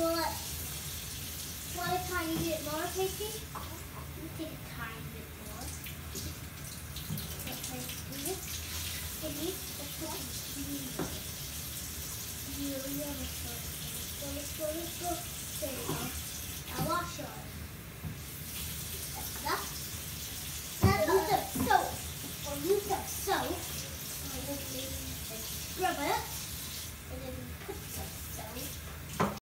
Will it, will it kind of get more, tasty? You take a tiny bit more. Okay, do this. And you, let's cheese. You, you have a short. Let's go, let's go, let's go. There you go. Now wash your That's. Now use some soap. Or use some soap. Rub it.